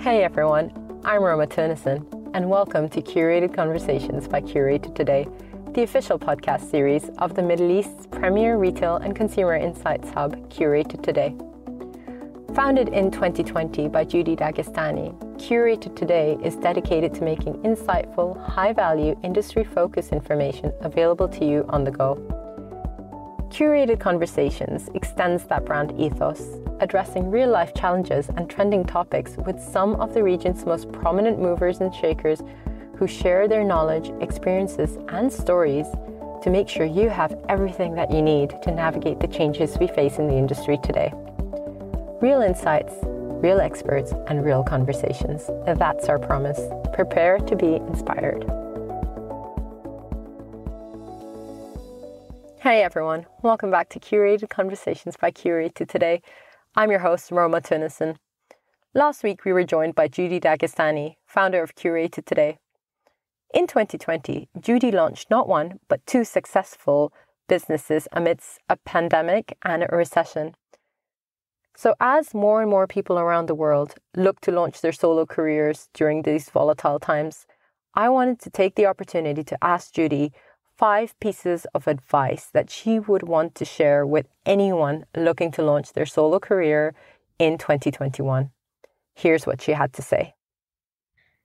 Hey everyone, I'm Rohma Theunissen, and welcome to Curated Conversations by Curated Today, the official podcast series of the Middle East's premier retail and consumer insights hub, Curated Today. Founded in 2020 by Judy Daghestani, Curated Today is dedicated to making insightful, high value, industry focused information available to you on the go. Curated Conversations extends that brand ethos, addressing real life challenges and trending topics with some of the region's most prominent movers and shakers who share their knowledge, experiences, and stories to make sure you have everything that you need to navigate the changes we face in the industry today. Real insights, real experts, and real conversations. That's our promise. Prepare to be inspired. Hey everyone, welcome back to Curated Conversations by Curated Today. I'm your host, Rohma Theunissen. Last week we were joined by Judy Daghestani, founder of Curated Today. In 2020, Judy launched not one, but two successful businesses amidst a pandemic and a recession. So, as more and more people around the world look to launch their solo careers during these volatile times, I wanted to take the opportunity to ask Judy five pieces of advice that she would want to share with anyone looking to launch their solo career in 2021. Here's what she had to say.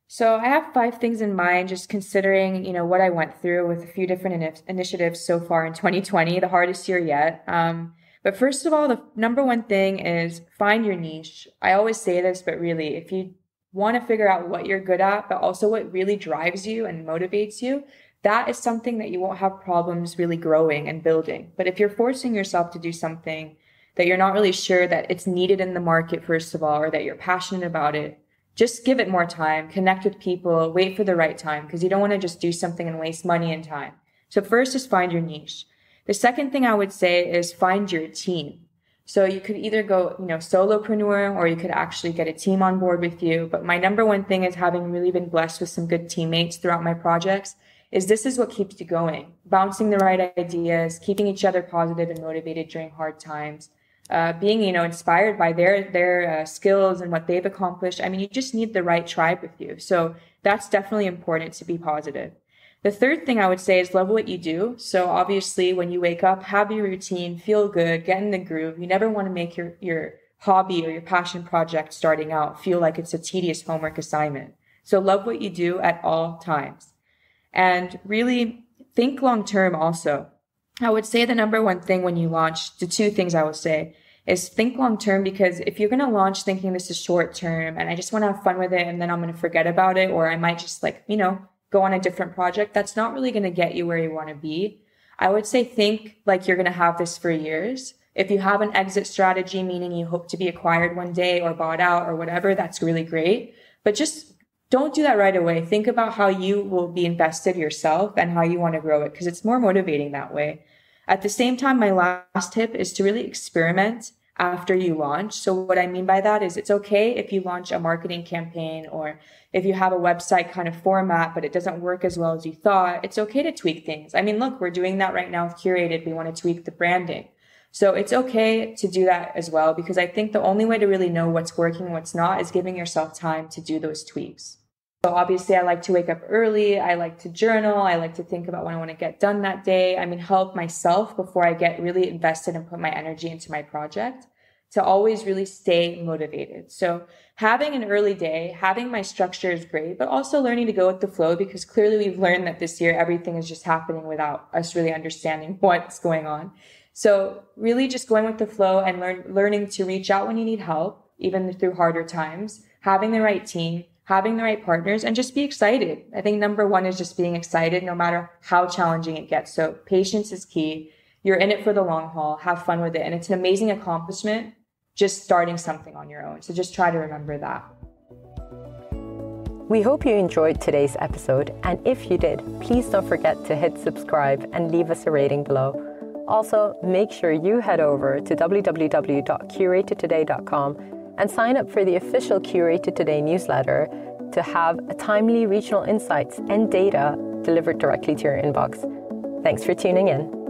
So I have five things in mind, just considering you know what I went through with a few different in- initiatives so far in 2020, the hardest year yet. Um, but first of all, the number one thing is find your niche. I always say this, but really, if you want to figure out what you're good at, but also what really drives you and motivates you, that is something that you won't have problems really growing and building. But if you're forcing yourself to do something that you're not really sure that it's needed in the market, first of all, or that you're passionate about it, just give it more time, connect with people, wait for the right time, because you don't want to just do something and waste money and time. So first is find your niche. The second thing I would say is find your team. So you could either go, you know, solopreneur or you could actually get a team on board with you. But my number one thing is having really been blessed with some good teammates throughout my projects is this is what keeps you going. Bouncing the right ideas keeping each other positive and motivated during hard times uh, being you know inspired by their their uh, skills and what they've accomplished. I mean you just need the right tribe with you. So that's definitely important to be positive. The third thing i would say is love what you do. So obviously when you wake up have your routine feel good get in the groove. You never want to make your your hobby or your passion project starting out feel like it's a tedious homework assignment. So love what you do at all times and really think long term also. I would say the number one thing when you launch, the two things I would say is think long term because if you're going to launch thinking this is short term and I just want to have fun with it and then I'm going to forget about it or I might just like, you know, go on a different project, that's not really going to get you where you want to be. I would say think like you're going to have this for years. If you have an exit strategy, meaning you hope to be acquired one day or bought out or whatever, that's really great. But just don't do that right away. Think about how you will be invested yourself and how you want to grow it because it's more motivating that way. At the same time, my last tip is to really experiment after you launch. So what I mean by that is it's okay if you launch a marketing campaign or if you have a website kind of format, but it doesn't work as well as you thought. It's okay to tweak things. I mean, look, we're doing that right now with Curated. We want to tweak the branding. So it's okay to do that as well, because I think the only way to really know what's working what's not is giving yourself time to do those tweaks. So obviously I like to wake up early. I like to journal. I like to think about what I want to get done that day. I mean, help myself before I get really invested and put my energy into my project to always really stay motivated. So having an early day, having my structure is great, but also learning to go with the flow because clearly we've learned that this year everything is just happening without us really understanding what's going on. So really just going with the flow and learn, learning to reach out when you need help, even through harder times, having the right team, having the right partners and just be excited. I think number one is just being excited no matter how challenging it gets. So patience is key. You're in it for the long haul. Have fun with it. And it's an amazing accomplishment just starting something on your own. So just try to remember that. We hope you enjoyed today's episode. And if you did, please don't forget to hit subscribe and leave us a rating below. Also, make sure you head over to www.curatedtoday.com and sign up for the official Curated Today newsletter to have timely regional insights and data delivered directly to your inbox. Thanks for tuning in.